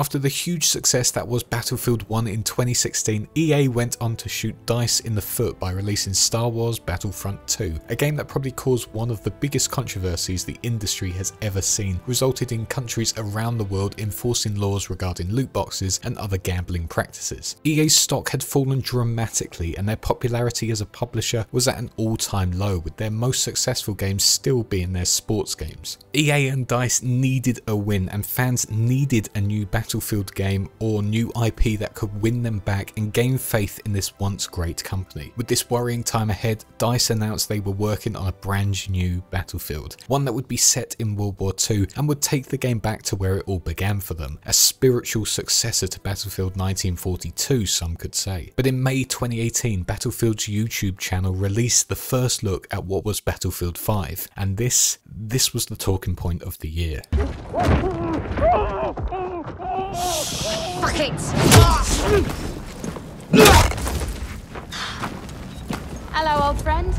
After the huge success that was Battlefield 1 in 2016, EA went on to shoot DICE in the foot by releasing Star Wars Battlefront 2, a game that probably caused one of the biggest controversies the industry has ever seen, resulted in countries around the world enforcing laws regarding loot boxes and other gambling practices. EA's stock had fallen dramatically and their popularity as a publisher was at an all-time low, with their most successful games still being their sports games. EA and DICE needed a win and fans needed a new Battlefield game or new IP that could win them back and gain faith in this once great company. With this worrying time ahead, DICE announced they were working on a brand new Battlefield, one that would be set in World War II and would take the game back to where it all began for them, a spiritual successor to Battlefield 1942 some could say. But in May 2018, Battlefield's YouTube channel released the first look at what was Battlefield 5, and this, this was the talking point of the year. Fuck it! Hello, old friend.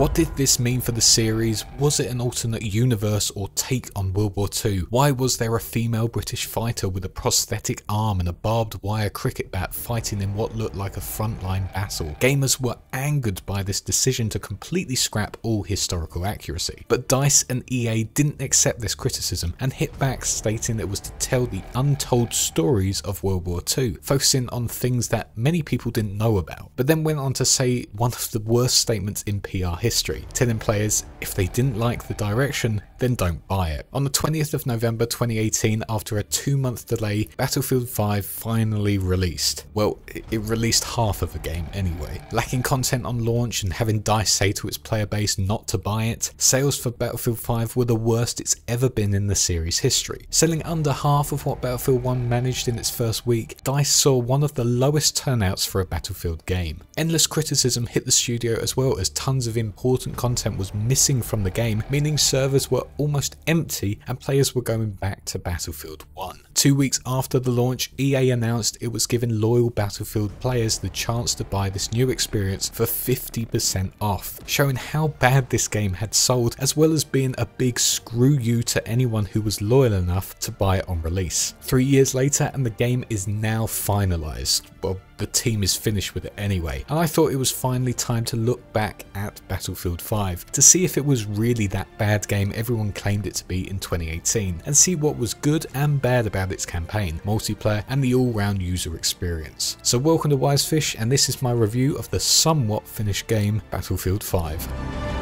What did this mean for the series? Was it an alternate universe or take on World War II? Why was there a female British fighter with a prosthetic arm and a barbed wire cricket bat fighting in what looked like a frontline battle? Gamers were angered by this decision to completely scrap all historical accuracy. But DICE and EA didn't accept this criticism and hit back stating it was to tell the untold stories of World War II, focusing on things that many people didn't know about. But then went on to say one of the worst statements in PR history history, telling players if they didn't like the direction, then don't buy it. On the 20th of November 2018, after a two month delay, Battlefield 5 finally released. Well, it released half of the game anyway. Lacking content on launch and having DICE say to its player base not to buy it, sales for Battlefield 5 were the worst it's ever been in the series history. Selling under half of what Battlefield 1 managed in its first week, DICE saw one of the lowest turnouts for a Battlefield game. Endless criticism hit the studio as well as tons of important important content was missing from the game, meaning servers were almost empty and players were going back to Battlefield 1. Two weeks after the launch, EA announced it was giving loyal Battlefield players the chance to buy this new experience for 50% off, showing how bad this game had sold as well as being a big screw you to anyone who was loyal enough to buy it on release. Three years later and the game is now finalised. Well, the team is finished with it anyway, and I thought it was finally time to look back at Battlefield 5 to see if it was really that bad game everyone claimed it to be in 2018, and see what was good and bad about its campaign, multiplayer, and the all-round user experience. So welcome to Wisefish, and this is my review of the somewhat finished game Battlefield 5.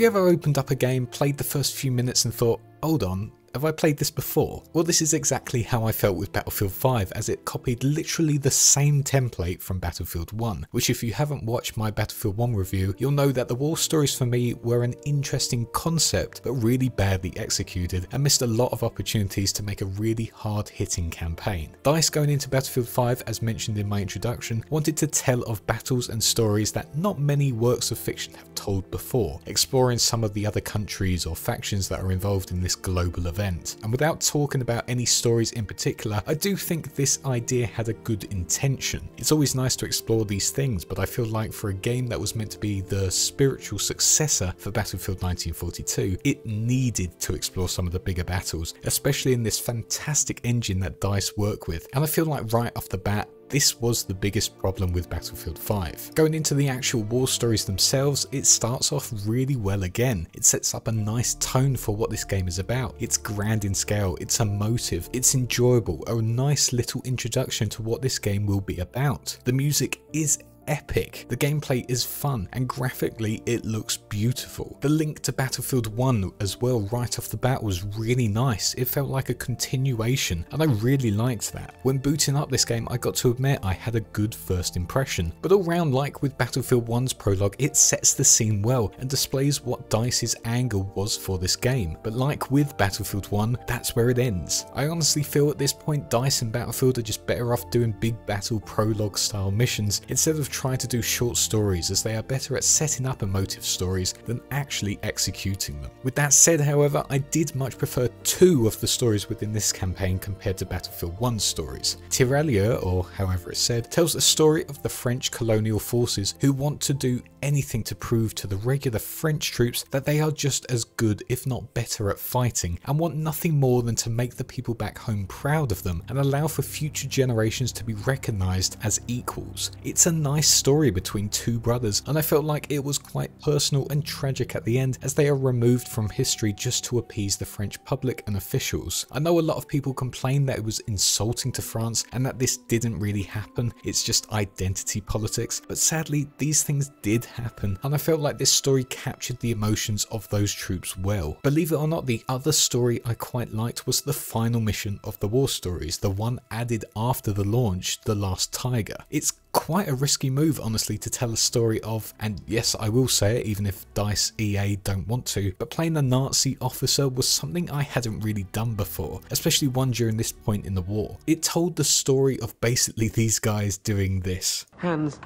Have you ever opened up a game, played the first few minutes and thought, hold on, have I played this before? Well this is exactly how I felt with Battlefield 5 as it copied literally the same template from Battlefield 1, which if you haven't watched my Battlefield 1 review, you'll know that the war stories for me were an interesting concept but really badly executed and missed a lot of opportunities to make a really hard hitting campaign. DICE going into Battlefield 5 as mentioned in my introduction wanted to tell of battles and stories that not many works of fiction have told before, exploring some of the other countries or factions that are involved in this global event event. And without talking about any stories in particular, I do think this idea had a good intention. It's always nice to explore these things, but I feel like for a game that was meant to be the spiritual successor for Battlefield 1942, it needed to explore some of the bigger battles, especially in this fantastic engine that DICE work with. And I feel like right off the bat, this was the biggest problem with Battlefield 5. Going into the actual war stories themselves, it starts off really well again. It sets up a nice tone for what this game is about. It's grand in scale, it's emotive, it's enjoyable, a nice little introduction to what this game will be about. The music is epic. The gameplay is fun and graphically it looks beautiful. The link to Battlefield 1 as well right off the bat was really nice. It felt like a continuation and I really liked that. When booting up this game I got to admit I had a good first impression. But all round like with Battlefield 1's prologue it sets the scene well and displays what DICE's angle was for this game. But like with Battlefield 1 that's where it ends. I honestly feel at this point DICE and Battlefield are just better off doing big battle prologue style missions instead of try to do short stories as they are better at setting up emotive stories than actually executing them. With that said, however, I did much prefer two of the stories within this campaign compared to Battlefield 1's stories. Tirailleur, or however it's said, tells the story of the French colonial forces who want to do anything to prove to the regular French troops that they are just as good, if not better, at fighting, and want nothing more than to make the people back home proud of them and allow for future generations to be recognised as equals. It's a nice story between two brothers, and I felt like it was quite personal and tragic at the end as they are removed from history just to appease the French public and officials. I know a lot of people complain that it was insulting to France and that this didn't really happen, it's just identity politics, but sadly these things did happen, and I felt like this story captured the emotions of those troops well. Believe it or not, the other story I quite liked was the final mission of the war stories, the one added after the launch, The Last Tiger. It's quite a risky move, honestly, to tell a story of, and yes, I will say it, even if DICE EA don't want to, but playing a Nazi officer was something I hadn't really done before, especially one during this point in the war. It told the story of basically these guys doing this. Hans,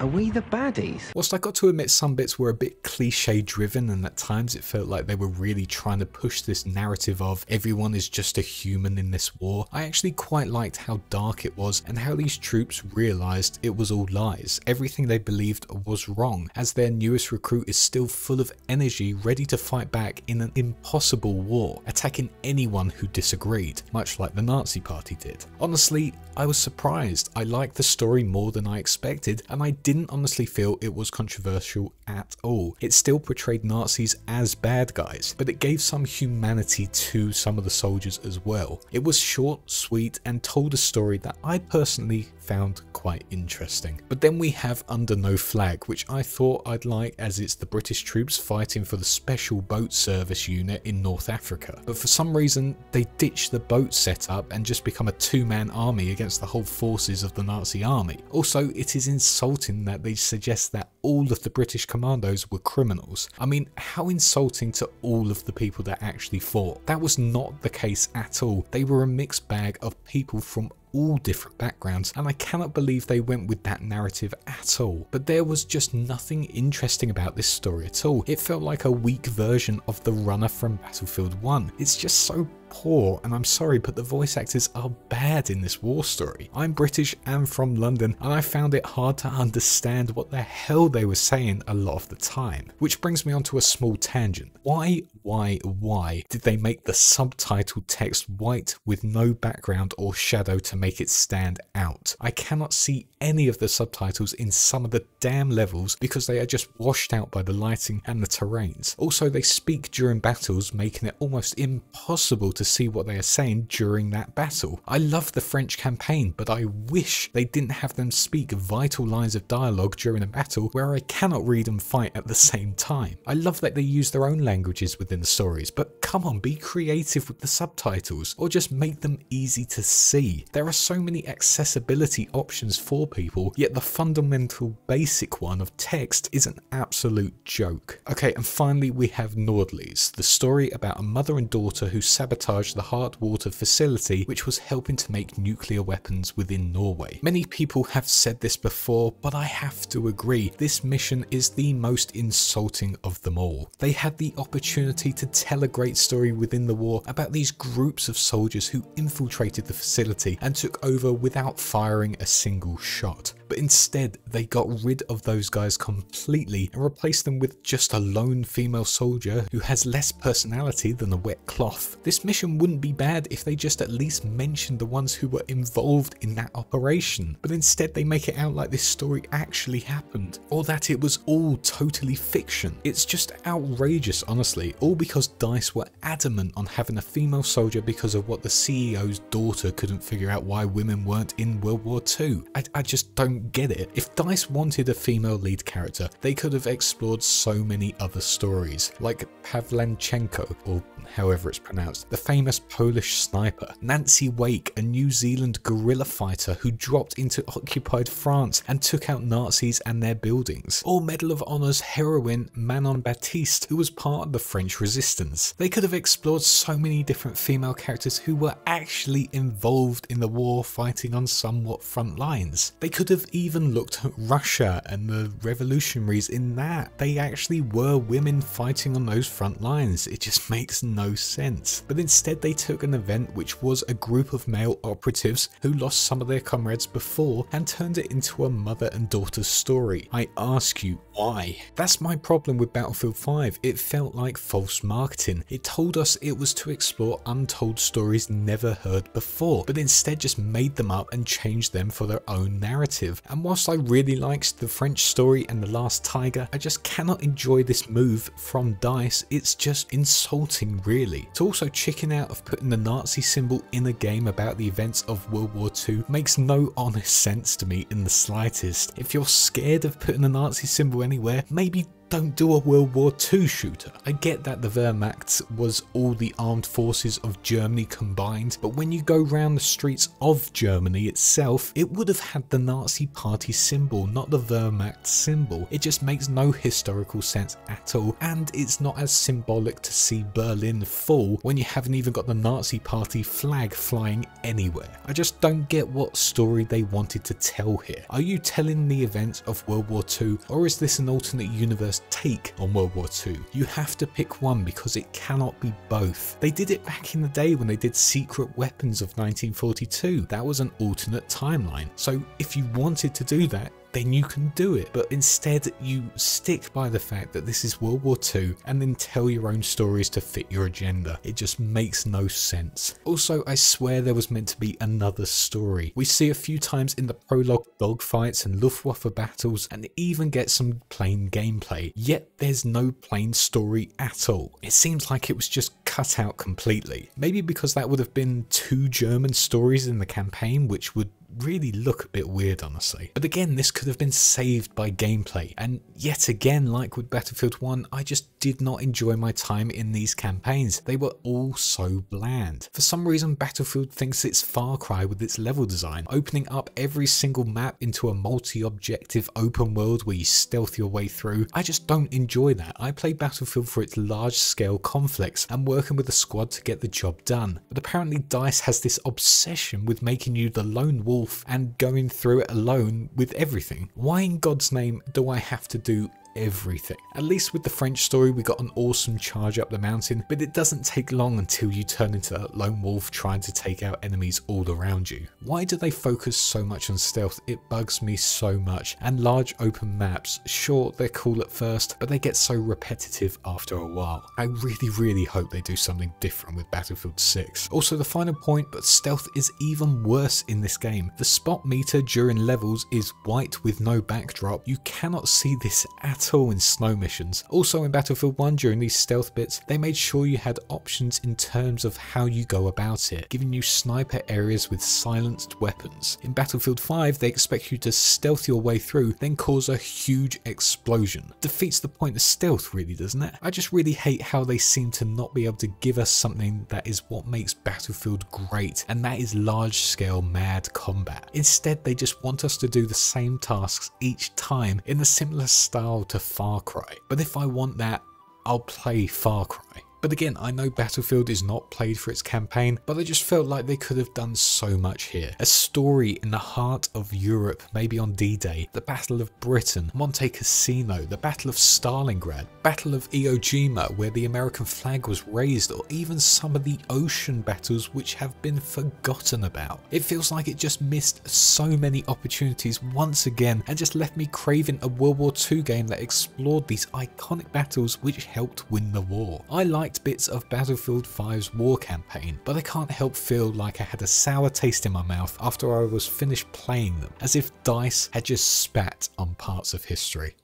are we the baddies? Whilst I got to admit some bits were a bit cliche driven and at times it felt like they were really trying to push this narrative of everyone is just a human in this war, I actually quite liked how dark it was and how these troops realised it was all lies. Everything they believed was wrong as their newest recruit is still full of energy ready to fight back in an impossible war, attacking anyone who disagreed, much like the Nazi party did. Honestly, I was surprised. I liked the story more than I expected and I didn't honestly feel it was controversial at all. It still portrayed Nazis as bad guys, but it gave some humanity to some of the soldiers as well. It was short, sweet, and told a story that I personally found quite interesting. But then we have Under No Flag, which I thought I'd like as it's the British troops fighting for the Special Boat Service unit in North Africa. But for some reason, they ditch the boat setup and just become a two-man army against the whole forces of the Nazi army. Also, it is insulting that they suggest that all of the British commandos were criminals. I mean, how insulting to all of the people that actually fought. That was not the case at all. They were a mixed bag of people from all different backgrounds, and I cannot believe they went with that narrative at all. But there was just nothing interesting about this story at all. It felt like a weak version of the runner from Battlefield 1. It's just so poor, and I'm sorry, but the voice actors are bad in this war story. I'm British and from London, and I found it hard to understand what the hell they were saying a lot of the time. Which brings me onto a small tangent. Why, why, why did they make the subtitle text white with no background or shadow to make it stand out? I cannot see any of the subtitles in some of the damn levels because they are just washed out by the lighting and the terrains. Also, they speak during battles, making it almost impossible to see what they are saying during that battle. I love the French campaign, but I wish they didn't have them speak vital lines of dialogue during a battle where I cannot read and fight at the same time. I love that they use their own languages within the stories, but come on, be creative with the subtitles, or just make them easy to see. There are so many accessibility options for people, yet the fundamental basic one of text is an absolute joke. Okay, and finally we have Nordlys, the story about a mother and daughter who sabotaged the heavy water facility which was helping to make nuclear weapons within Norway. Many people have said this before, but I have to agree, this mission is the most insulting of them all. They had the opportunity to tell a great story within the war about these groups of soldiers who infiltrated the facility and took over without firing a single shot shot but instead they got rid of those guys completely and replaced them with just a lone female soldier who has less personality than a wet cloth. This mission wouldn't be bad if they just at least mentioned the ones who were involved in that operation, but instead they make it out like this story actually happened, or that it was all totally fiction. It's just outrageous honestly, all because DICE were adamant on having a female soldier because of what the CEO's daughter couldn't figure out why women weren't in World War II. I, I just don't don't get it. If DICE wanted a female lead character, they could have explored so many other stories, like Pavlenchenko, or however it's pronounced, the famous Polish sniper, Nancy Wake, a New Zealand guerrilla fighter who dropped into occupied France and took out Nazis and their buildings, or Medal of Honor's heroine Manon Baptiste, who was part of the French resistance. They could have explored so many different female characters who were actually involved in the war fighting on somewhat front lines. They could have even looked at Russia and the revolutionaries in that. They actually were women fighting on those front lines. It just makes no sense. But instead they took an event which was a group of male operatives who lost some of their comrades before and turned it into a mother and daughter story. I ask you, why? That's my problem with Battlefield 5. It felt like false marketing. It told us it was to explore untold stories never heard before, but instead just made them up and changed them for their own narrative. And whilst I really liked the French story and The Last Tiger, I just cannot enjoy this move from DICE. It's just insulting really. To also chicken out of putting the Nazi symbol in a game about the events of World War II makes no honest sense to me in the slightest. If you're scared of putting a Nazi symbol anywhere, maybe don't do a World War II shooter. I get that the Wehrmacht was all the armed forces of Germany combined, but when you go round the streets of Germany itself, it would have had the Nazi party symbol, not the Wehrmacht symbol. It just makes no historical sense at all, and it's not as symbolic to see Berlin fall when you haven't even got the Nazi party flag flying anywhere. I just don't get what story they wanted to tell here. Are you telling the events of World War II, or is this an alternate universe take on World War II. You have to pick one because it cannot be both. They did it back in the day when they did Secret Weapons of 1942. That was an alternate timeline. So if you wanted to do that, then you can do it. But instead, you stick by the fact that this is World War II and then tell your own stories to fit your agenda. It just makes no sense. Also, I swear there was meant to be another story. We see a few times in the prologue dogfights and Luftwaffe battles and even get some plane gameplay, yet there's no plane story at all. It seems like it was just cut out completely. Maybe because that would have been two German stories in the campaign, which would really look a bit weird honestly. But again, this could have been saved by gameplay, and yet again, like with Battlefield 1, I just did not enjoy my time in these campaigns. They were all so bland. For some reason, Battlefield thinks it's Far Cry with its level design, opening up every single map into a multi-objective open world where you stealth your way through. I just don't enjoy that. I play Battlefield for its large-scale conflicts and working with a squad to get the job done. But apparently DICE has this obsession with making you the lone wolf and going through it alone with everything. Why in God's name do I have to do everything. At least with the French story, we got an awesome charge up the mountain, but it doesn't take long until you turn into that lone wolf trying to take out enemies all around you. Why do they focus so much on stealth? It bugs me so much. And large open maps, sure, they're cool at first, but they get so repetitive after a while. I really, really hope they do something different with Battlefield 6. Also, the final point, but stealth is even worse in this game. The spot meter during levels is white with no backdrop. You cannot see this at all in snow missions. Also in Battlefield 1 during these stealth bits, they made sure you had options in terms of how you go about it, giving you sniper areas with silenced weapons. In Battlefield 5, they expect you to stealth your way through, then cause a huge explosion. Defeats the point of stealth really, doesn't it? I just really hate how they seem to not be able to give us something that is what makes Battlefield great, and that is large scale mad combat. Instead, they just want us to do the same tasks each time in a similar style to Far Cry. But if I want that, I'll play Far Cry. But again, I know Battlefield is not played for its campaign, but I just felt like they could have done so much here. A story in the heart of Europe, maybe on D-Day, the Battle of Britain, Monte Cassino, the Battle of Stalingrad, Battle of Iwo Jima, where the American flag was raised, or even some of the ocean battles which have been forgotten about. It feels like it just missed so many opportunities once again and just left me craving a World War II game that explored these iconic battles which helped win the war. I like liked bits of Battlefield 5's war campaign, but I can't help feel like I had a sour taste in my mouth after I was finished playing them, as if DICE had just spat on parts of history.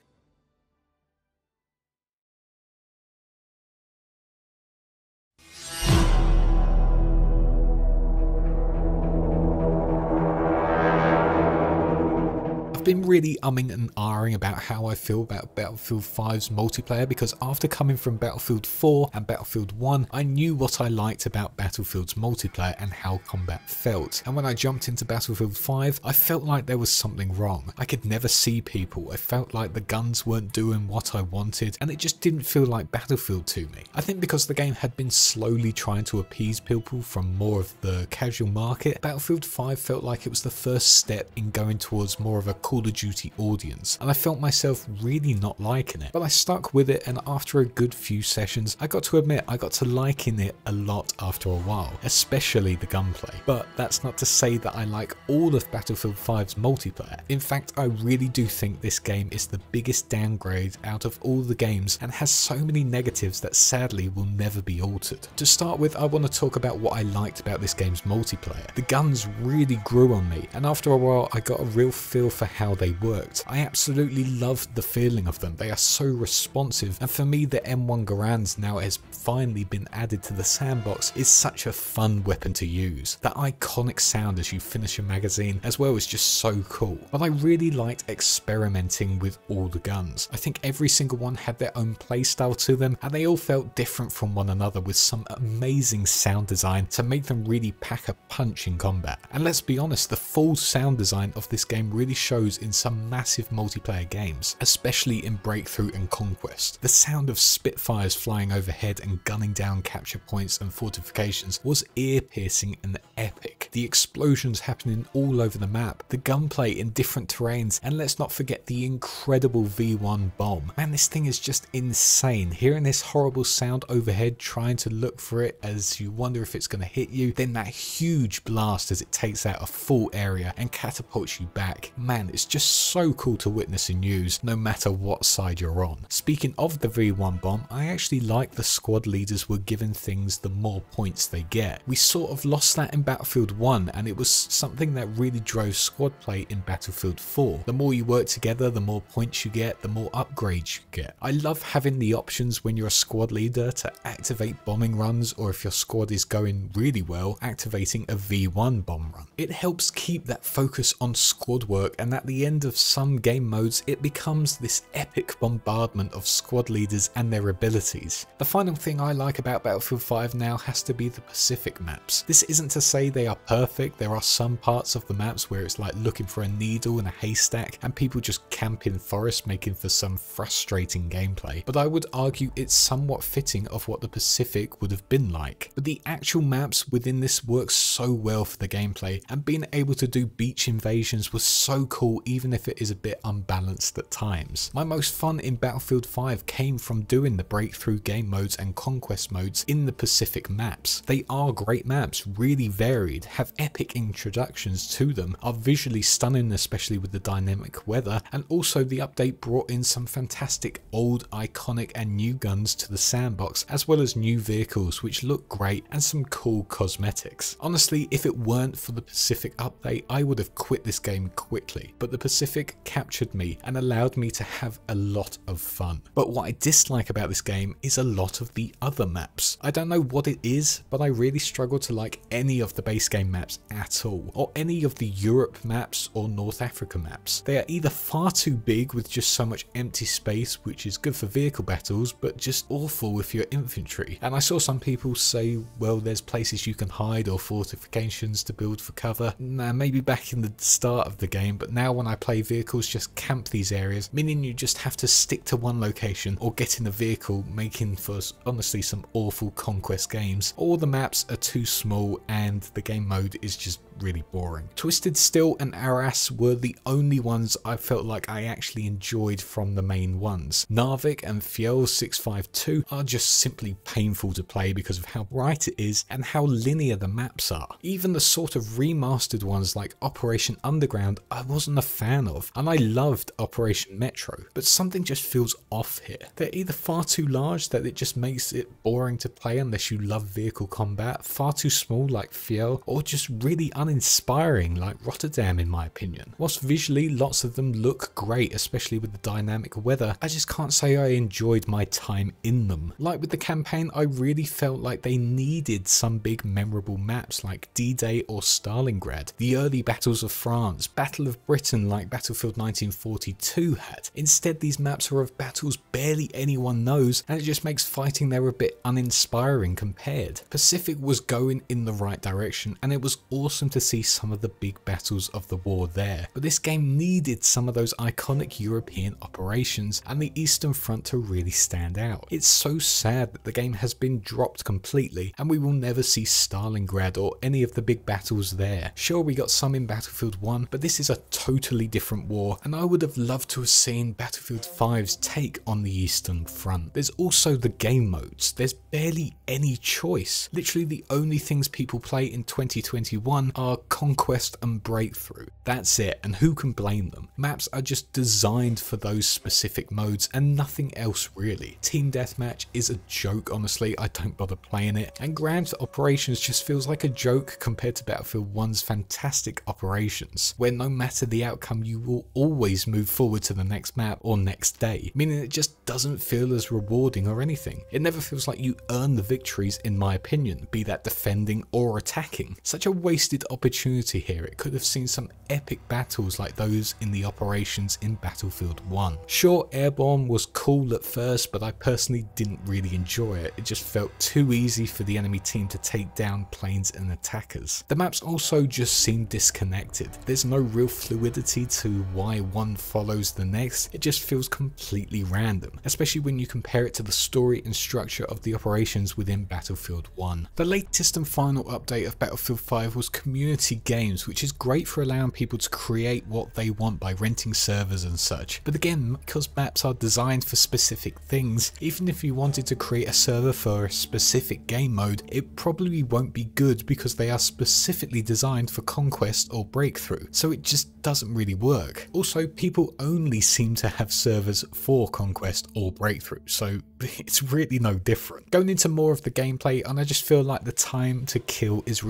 Been really umming and ahhing about how I feel about Battlefield 5's multiplayer because after coming from Battlefield 4 and Battlefield 1, I knew what I liked about Battlefield's multiplayer and how combat felt. And when I jumped into Battlefield 5, I felt like there was something wrong. I could never see people, I felt like the guns weren't doing what I wanted, and it just didn't feel like Battlefield to me. I think because the game had been slowly trying to appease people from more of the casual market, Battlefield 5 felt like it was the first step in going towards more of a Call of Duty audience, and I felt myself really not liking it. But I stuck with it, and after a good few sessions, I got to admit I got to liking it a lot after a while, especially the gunplay. But that's not to say that I like all of Battlefield 5's multiplayer. In fact, I really do think this game is the biggest downgrade out of all the games and has so many negatives that sadly will never be altered. To start with, I want to talk about what I liked about this game's multiplayer. The guns really grew on me, and after a while I got a real feel for how they worked. I absolutely loved the feeling of them, they are so responsive, and for me the M1 Garands now has finally been added to the sandbox is such a fun weapon to use. That iconic sound as you finish a magazine as well is just so cool. But I really liked experimenting with all the guns. I think every single one had their own playstyle to them and they all felt different from one another with some amazing sound design to make them really pack a punch in combat. And let's be honest, the full sound design of this game really shows in some massive multiplayer games, especially in Breakthrough and Conquest. The sound of Spitfires flying overhead and gunning down capture points and fortifications was ear-piercing and epic. The explosions happening all over the map, the gunplay in different terrains, and let's not forget the incredible V1 bomb. Man, this thing is just insane. Hearing this horrible sound overhead trying to look for it as you wonder if it's going to hit you, then that huge blast as it takes out a full area and catapults you back. Man, it's just so cool to witness and use no matter what side you're on. Speaking of the V1 bomb, I actually like the squad leaders were given things the more points they get. We sort of lost that in Battlefield 1 and it was something that really drove squad play in Battlefield 4. The more you work together, the more points you get, the more upgrades you get. I love having the options when you're a squad leader to activate bombing runs or if your squad is going really well, activating a V1 bomb run. It helps keep that focus on squad work and at the end of some game modes it becomes this epic bombardment of squad leaders and their abilities. The final thing I like about Battlefield 5 now has to be the Pacific maps. This isn't to say they are perfect, there are some parts of the maps where it's like looking for a needle in a haystack and people just camp in forests making for some frustrating gameplay, but I would argue it's somewhat fitting of what the Pacific would have been like. But the actual maps within this work so well for the gameplay and being able to do beach invasions was so cool even if it is a bit unbalanced at times. My most fun in Battlefield 5 came from doing the breakthrough game modes and conquest modes in the Pacific maps. They are great maps, really varied, have epic introductions to them, are visually stunning especially with the dynamic weather, and also the update brought in some fantastic old iconic and new guns to the sandbox as well as new vehicles which look great and some cool cosmetics. Honestly, if it weren't for the Pacific update, I would have quit this game quickly, but the Pacific captured me and allowed me to have a lot of fun. But what I dislike about this game is a lot of the other maps. I don't know what it is, but I really struggle to like any of the base game maps at all, or any of the Europe maps or North Africa maps. They are either far too big with just so much empty space, which is good for vehicle battles, but just awful if you're infantry. And I saw some people say, well, there's places you can hide or fortifications to build for cover. Nah, maybe back in the start of the game, but now when I play vehicles just camp these areas, meaning you just have to stick to one location or get in a vehicle, making for honestly some awful conquest games. All the maps are too small and the game mode is just really boring. Twisted Steel and Arras were the only ones I felt like I actually enjoyed from the main ones. Narvik and Fjell 652 are just simply painful to play because of how bright it is and how linear the maps are. Even the sort of remastered ones like Operation Underground I wasn't a fan of and I loved Operation Metro, but something just feels off here. They're either far too large that it just makes it boring to play unless you love vehicle combat, far too small like Fjell, or just really uninspiring like Rotterdam in my opinion. Whilst visually lots of them look great, especially with the dynamic weather, I just can't say I enjoyed my time in them. Like with the campaign, I really felt like they needed some big memorable maps like D-Day or Stalingrad, the early battles of France, Battle of Britain like Battlefield 1942 had. Instead, these maps are of battles barely anyone knows, and it just makes fighting there a bit uninspiring compared. Pacific was going in the right direction, and it was awesome to see some of the big battles of the war there. But this game needed some of those iconic European operations and the Eastern Front to really stand out. It's so sad that the game has been dropped completely, and we will never see Stalingrad or any of the big battles there. Sure, we got some in Battlefield 1, but this is a totally different war, and I would have loved to have seen Battlefield 5's take on the Eastern Front. There's also the game modes. There's barely any choice. Literally the only things people play in 2021 are Conquest and Breakthrough. That's it, and who can blame them? Maps are just designed for those specific modes and nothing else really. Team Deathmatch is a joke honestly, I don't bother playing it, and Ground Operations just feels like a joke compared to Battlefield 1's fantastic operations, where no matter the outcome you will always move forward to the next map or next day, meaning it just doesn't feel as rewarding or anything. It never feels like you earn the victories in my opinion, be that defending or attacking. Such a wasted opportunity here, it could have seen some epic battles like those in the operations in Battlefield 1. Sure, Airborne was cool at first, but I personally didn't really enjoy it. It just felt too easy for the enemy team to take down planes and attackers. The maps also just seem disconnected. There's no real fluidity to why one follows the next, it just feels completely random, especially when you compare it to the story and structure of the operations within Battlefield 1. The latest and final update of Battlefield 5 was community games, which is great for allowing people to create what they want by renting servers and such. But again, because maps are designed for specific things, even if you wanted to create a server for a specific game mode, it probably won't be good because they are specifically designed for conquest or breakthrough, so it just doesn't really work. Also, people only seem to have servers for conquest or breakthrough, so it's really no different. Going into more of the gameplay, and I just feel like the time to kill is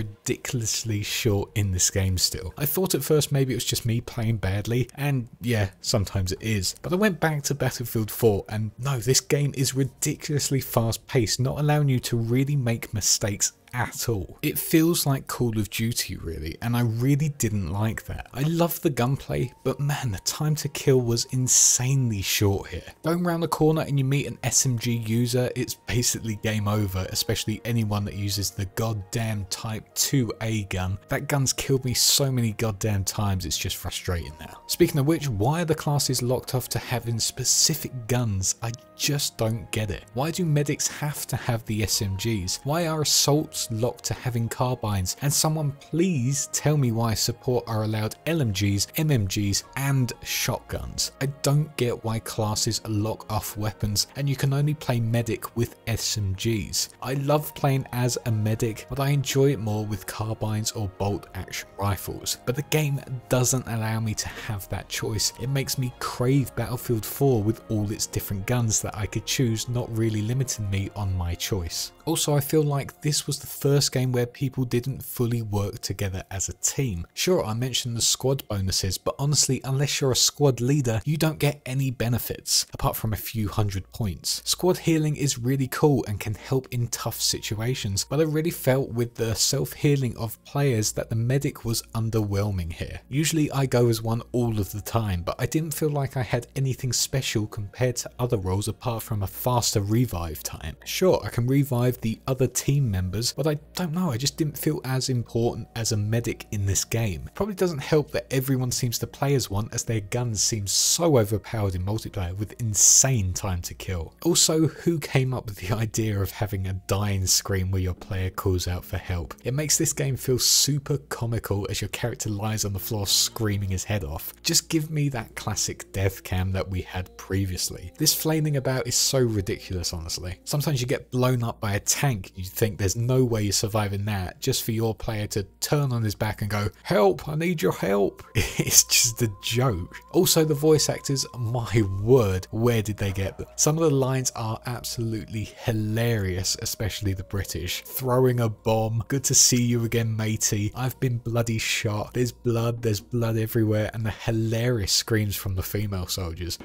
ridiculously short in this game still. I thought at first maybe it was just me playing badly, and yeah, sometimes it is. But I went back to Battlefield 4, and no, this game is ridiculously fast paced, not allowing you to really make mistakes at all. It feels like Call of Duty really, and I really didn't like that. I love the gunplay, but man, the time to kill was insanely short here. Going around the corner and you meet an SMG user, it's basically game over, especially anyone that uses the goddamn Type 2A gun. That gun's killed me so many goddamn times, it's just frustrating now. Speaking of which, why are the classes locked off to having specific guns? I just don't get it. Why do medics have to have the SMGs? Why are assaults locked to having carbines? And someone please tell me why support are allowed LMGs, MMGs and shotguns. I don't get why classes lock off weapons and you can only play medic with SMGs. I love playing as a medic but I enjoy it more with carbines or bolt action rifles. But the game doesn't allow me to have that choice. It makes me crave Battlefield 4 with all its different guns that I could choose not really limiting me on my choice. Also I feel like this was the first game where people didn't fully work together as a team. Sure I mentioned the squad bonuses but honestly unless you're a squad leader you don't get any benefits apart from a few hundred points. Squad healing is really cool and can help in tough situations but I really felt with the self healing of players that the medic was underwhelming here. Usually I go as one all of the time but I didn't feel like I had anything special compared to other roles apart from a faster revive time. Sure I can revive the other team members, but I don't know, I just didn't feel as important as a medic in this game. Probably doesn't help that everyone seems to play as one as their guns seem so overpowered in multiplayer with insane time to kill. Also, who came up with the idea of having a dying screen where your player calls out for help? It makes this game feel super comical as your character lies on the floor screaming his head off. Just give me that classic death cam that we had previously. This flaming about is so ridiculous honestly. Sometimes you get blown up by a tank, you think there's no way you're surviving that, just for your player to turn on his back and go, Help, I need your help. It's just a joke. Also, the voice actors, my word, where did they get them? Some of the lines are absolutely hilarious, especially the British. Throwing a bomb, good to see you again, matey. I've been bloody shot. There's blood, there's blood everywhere, and the hilarious screams from the female soldiers.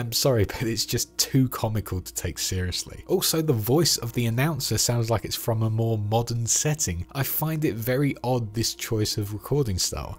I'm sorry, but it's just too comical to take seriously. Also, the voice of the announcer sounds like it's from a more modern setting. I find it very odd this choice of recording style.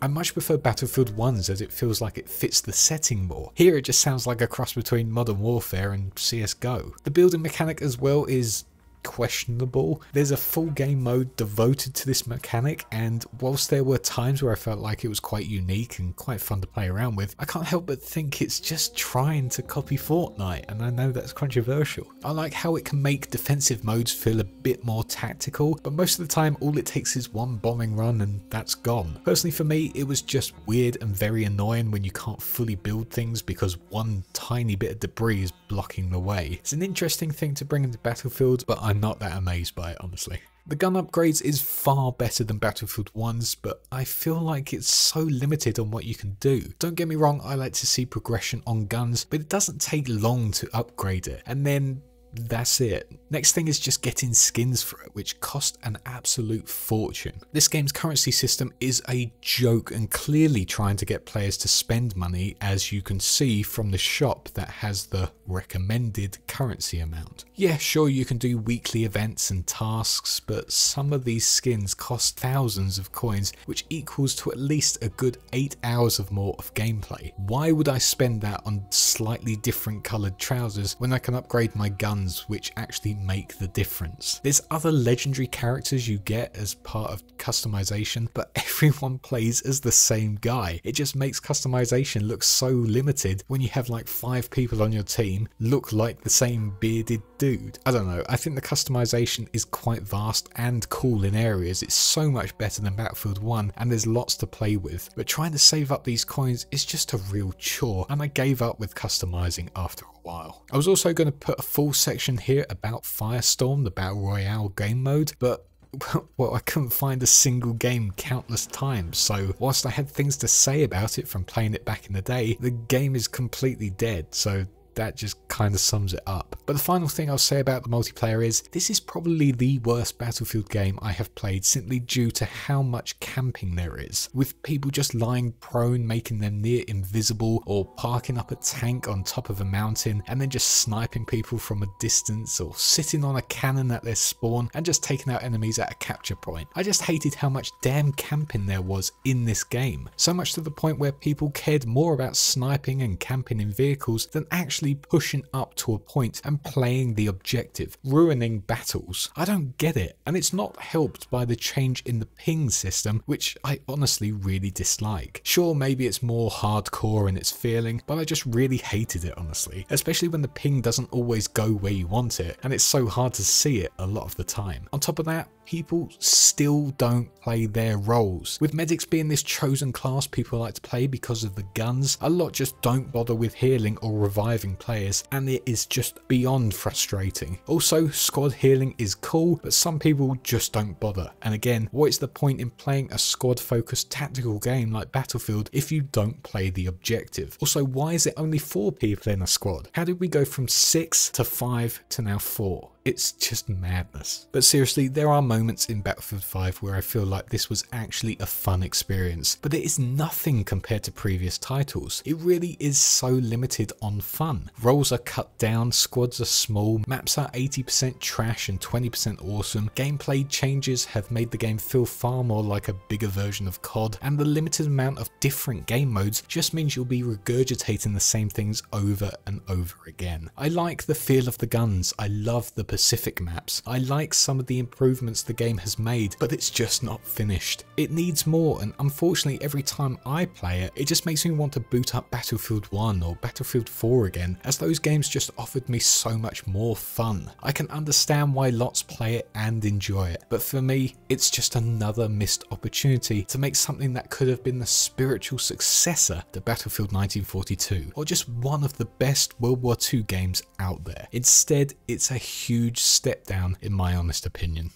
I much prefer Battlefield 1's as it feels like it fits the setting more. Here it just sounds like a cross between Modern Warfare and CSGO. The building mechanic as well is questionable. There's a full game mode devoted to this mechanic, and whilst there were times where I felt like it was quite unique and quite fun to play around with, I can't help but think it's just trying to copy Fortnite, and I know that's controversial. I like how it can make defensive modes feel a bit more tactical, but most of the time all it takes is one bombing run and that's gone. Personally for me, it was just weird and very annoying when you can't fully build things because one tiny bit of debris is blocking the way. It's an interesting thing to bring into Battlefield, but I'm not that amazed by it, honestly. The gun upgrades is far better than Battlefield 1's, but I feel like it's so limited on what you can do. Don't get me wrong, I like to see progression on guns, but it doesn't take long to upgrade it. And then that's it. Next thing is just getting skins for it, which cost an absolute fortune. This game's currency system is a joke and clearly trying to get players to spend money as you can see from the shop that has the recommended currency amount. Yeah, sure you can do weekly events and tasks, but some of these skins cost thousands of coins, which equals to at least a good 8 hours of more of gameplay. Why would I spend that on slightly different coloured trousers when I can upgrade my guns which actually make the difference? There's other legendary characters you get as part of customization, but everyone plays as the same guy. It just makes customization look so limited when you have like 5 people on your team team look like the same bearded dude. I don't know, I think the customization is quite vast and cool in areas. It's so much better than Battlefield 1 and there's lots to play with. But trying to save up these coins is just a real chore and I gave up with customizing after a while. I was also going to put a full section here about Firestorm, the Battle Royale game mode, but well, I couldn't find a single game countless times, so whilst I had things to say about it from playing it back in the day, the game is completely dead, so that just kind of sums it up. But the final thing I'll say about the multiplayer is this is probably the worst Battlefield game I have played simply due to how much camping there is, with people just lying prone making them near invisible or parking up a tank on top of a mountain and then just sniping people from a distance or sitting on a cannon at their spawn and just taking out enemies at a capture point. I just hated how much damn camping there was in this game, so much to the point where people cared more about sniping and camping in vehicles than actually pushing up to a point and playing the objective, ruining battles. I don't get it, and it's not helped by the change in the ping system, which I honestly really dislike. Sure, maybe it's more hardcore in its feeling, but I just really hated it honestly, especially when the ping doesn't always go where you want it, and it's so hard to see it a lot of the time. On top of that, people still don't play their roles. With medics being this chosen class people like to play because of the guns, a lot just don't bother with healing or reviving players and it is just beyond frustrating. Also, squad healing is cool, but some people just don't bother. And again, what is the point in playing a squad focused tactical game like Battlefield if you don't play the objective? Also, why is it only four people in a squad? How did we go from six to five to now four? It's just madness. But seriously, there are moments in Battlefield 5 where I feel like this was actually a fun experience, but it is nothing compared to previous titles. It really is so limited on fun. Roles are cut down, squads are small, maps are 80% trash and 20% awesome, gameplay changes have made the game feel far more like a bigger version of COD, and the limited amount of different game modes just means you'll be regurgitating the same things over and over again. I like the feel of the guns, I love the Pacific maps. I like some of the improvements the game has made, but it's just not finished. It needs more, and unfortunately every time I play it, it just makes me want to boot up Battlefield 1 or Battlefield 4 again, as those games just offered me so much more fun. I can understand why lots play it and enjoy it, but for me, it's just another missed opportunity to make something that could have been the spiritual successor to Battlefield 1942, or just one of the best World War II games out there. Instead, it's a huge huge step down in my honest opinion.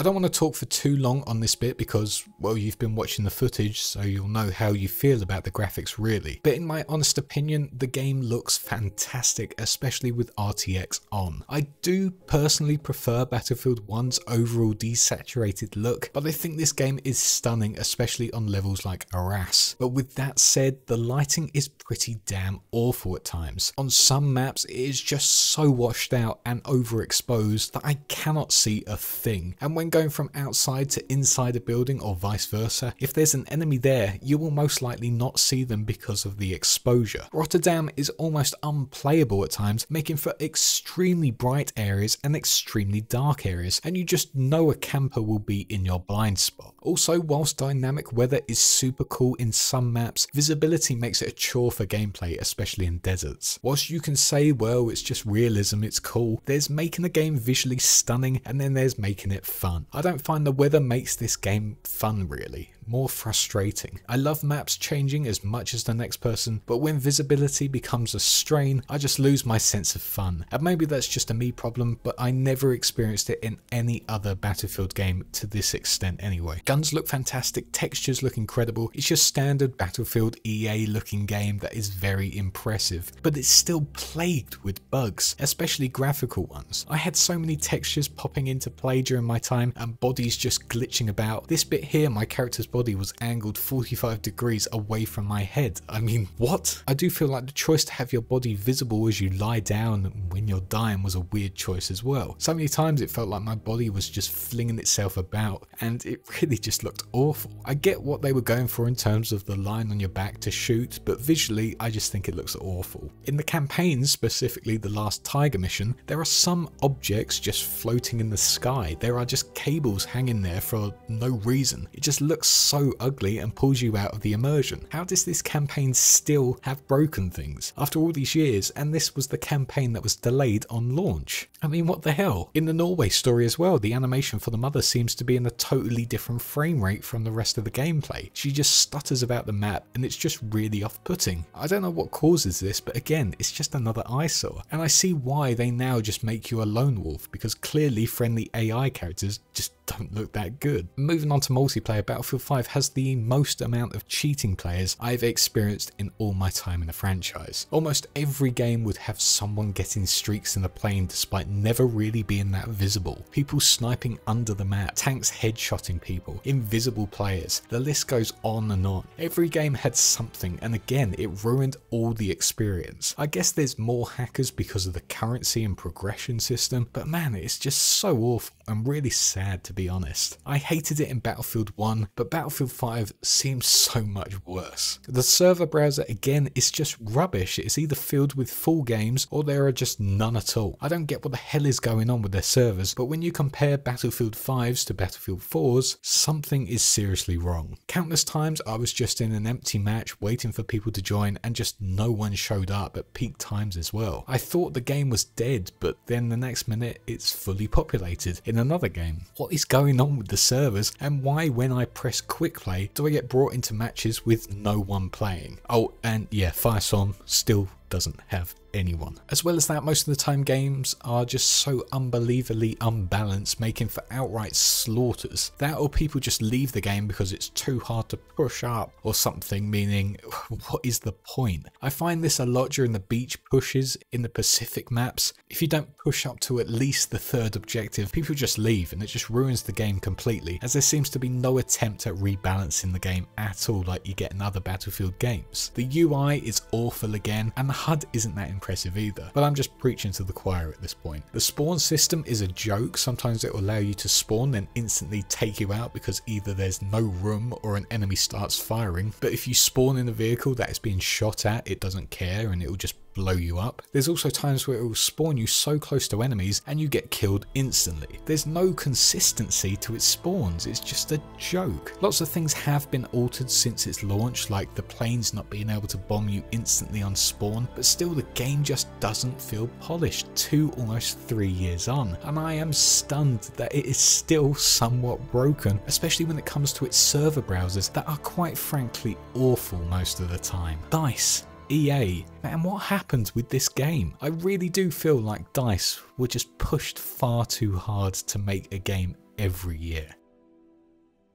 I don't want to talk for too long on this bit because, well, you've been watching the footage, so you'll know how you feel about the graphics really. But in my honest opinion, the game looks fantastic, especially with RTX on. I do personally prefer Battlefield 1's overall desaturated look, but I think this game is stunning, especially on levels like Arras. But with that said, the lighting is pretty damn awful at times. On some maps, it is just so washed out and overexposed that I cannot see a thing. And when going from outside to inside a building or vice versa, if there's an enemy there, you will most likely not see them because of the exposure. Rotterdam is almost unplayable at times, making for extremely bright areas and extremely dark areas, and you just know a camper will be in your blind spot. Also, whilst dynamic weather is super cool in some maps, visibility makes it a chore for gameplay, especially in deserts. Whilst you can say, well, it's just realism, it's cool, there's making the game visually stunning and then there's making it fun. I don't find the weather makes this game fun really more frustrating. I love maps changing as much as the next person, but when visibility becomes a strain, I just lose my sense of fun. And maybe that's just a me problem, but I never experienced it in any other Battlefield game to this extent anyway. Guns look fantastic, textures look incredible, it's your standard Battlefield EA looking game that is very impressive, but it's still plagued with bugs, especially graphical ones. I had so many textures popping into play during my time and bodies just glitching about. This bit here, my character's body was angled 45 degrees away from my head. I mean, what? I do feel like the choice to have your body visible as you lie down when you're dying was a weird choice as well. So many times it felt like my body was just flinging itself about and it really just looked awful. I get what they were going for in terms of the line on your back to shoot, but visually I just think it looks awful. In the campaign, specifically the last Tiger mission, there are some objects just floating in the sky. There are just cables hanging there for no reason. It just looks so ugly and pulls you out of the immersion. How does this campaign still have broken things after all these years and this was the campaign that was delayed on launch? I mean what the hell? In the Norway story as well, the animation for the mother seems to be in a totally different frame rate from the rest of the gameplay. She just stutters about the map and it's just really off-putting. I don't know what causes this but again it's just another eyesore and I see why they now just make you a lone wolf because clearly friendly AI characters just don't look that good. Moving on to multiplayer, Battlefield 5 has the most amount of cheating players I've experienced in all my time in the franchise. Almost every game would have someone getting streaks in the plane despite never really being that visible. People sniping under the map, tanks headshotting people, invisible players, the list goes on and on. Every game had something and again it ruined all the experience. I guess there's more hackers because of the currency and progression system, but man it's just so awful and really sad to be honest. I hated it in Battlefield 1, but Battlefield 5 seems so much worse. The server browser again is just rubbish. It's either filled with full games or there are just none at all. I don't get what the hell is going on with their servers, but when you compare Battlefield 5s to Battlefield 4s, something is seriously wrong. Countless times I was just in an empty match waiting for people to join and just no one showed up at peak times as well. I thought the game was dead, but then the next minute it's fully populated in another game. What is going on with the servers and why when I press quick play do I get brought into matches with no one playing? Oh and yeah Firestorm still doesn't have anyone. As well as that, most of the time games are just so unbelievably unbalanced, making for outright slaughters. That or people just leave the game because it's too hard to push up or something, meaning what is the point? I find this a lot during the beach pushes in the Pacific maps. If you don't push up to at least the third objective, people just leave and it just ruins the game completely, as there seems to be no attempt at rebalancing the game at all like you get in other Battlefield games. The UI is awful again, and the HUD isn't that impressive either, but I'm just preaching to the choir at this point. The spawn system is a joke, sometimes it will allow you to spawn then instantly take you out because either there's no room or an enemy starts firing, but if you spawn in a vehicle that is being shot at, it doesn't care and it will just blow you up. There's also times where it will spawn you so close to enemies and you get killed instantly. There's no consistency to its spawns, it's just a joke. Lots of things have been altered since its launch, like the planes not being able to bomb you instantly on spawn, but still the game just doesn't feel polished two almost three years on. And I am stunned that it is still somewhat broken, especially when it comes to its server browsers that are quite frankly awful most of the time. DICE EA. Man, what happened with this game? I really do feel like DICE were just pushed far too hard to make a game every year.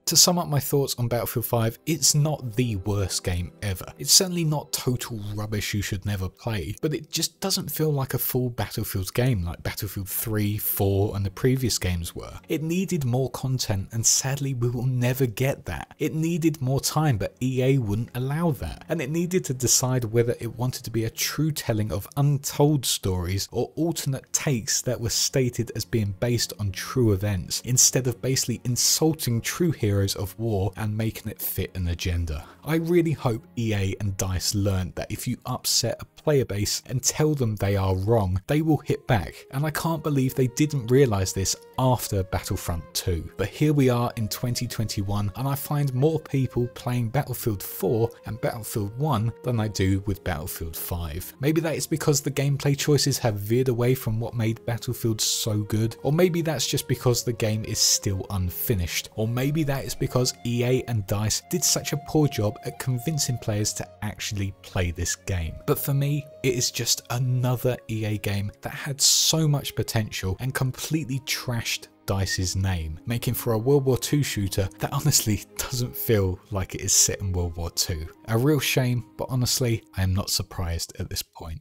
To sum up my thoughts on Battlefield 5, it's not the worst game ever. It's certainly not total rubbish you should never play, but it just doesn't feel like a full Battlefield game like Battlefield 3, 4 and the previous games were. It needed more content and sadly we will never get that. It needed more time but EA wouldn't allow that. And it needed to decide whether it wanted to be a true telling of untold stories or alternate takes that were stated as being based on true events, instead of basically insulting true heroes heroes of war and making it fit an agenda. I really hope EA and DICE learned that if you upset a player base and tell them they are wrong, they will hit back. And I can't believe they didn't realise this after Battlefront 2. But here we are in 2021 and I find more people playing Battlefield 4 and Battlefield 1 than I do with Battlefield 5. Maybe that is because the gameplay choices have veered away from what made Battlefield so good, or maybe that's just because the game is still unfinished, or maybe that is because EA and DICE did such a poor job at convincing players to actually play this game. But for me, it is just another EA game that had so much potential and completely trashed DICE's name, making for a World War II shooter that honestly doesn't feel like it is set in World War II. A real shame, but honestly, I am not surprised at this point.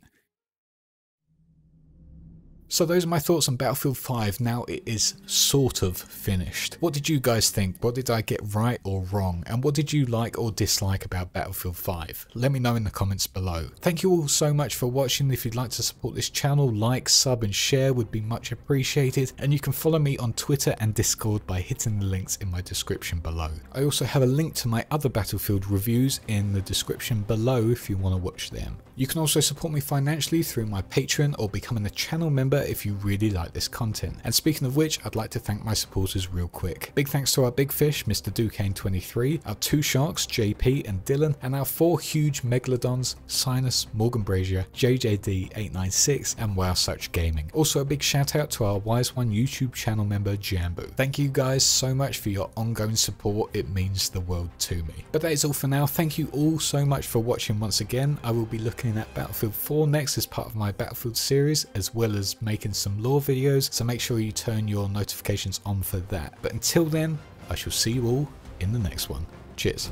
So those are my thoughts on Battlefield 5 now it is sort of finished. What did you guys think? What did I get right or wrong? And what did you like or dislike about Battlefield 5? Let me know in the comments below. Thank you all so much for watching. If you'd like to support this channel, like, sub and share would be much appreciated. And you can follow me on Twitter and Discord by hitting the links in my description below. I also have a link to my other Battlefield reviews in the description below if you want to watch them. You can also support me financially through my Patreon or becoming a channel member if you really like this content. And speaking of which, I'd like to thank my supporters real quick. Big thanks to our big fish, Mr. Duquesne23, our two sharks, JP and Dylan, and our four huge megalodons, Sinus, Morgan Brazier, JJD896, and Wow Such Gaming. Also a big shout out to our Wise One YouTube channel member, Jambu. Thank you guys so much for your ongoing support, it means the world to me. But that is all for now, thank you all so much for watching once again. I will be looking at Battlefield 4 next as part of my Battlefield series, as well as making some lore videos, so make sure you turn your notifications on for that. But until then, I shall see you all in the next one. Cheers.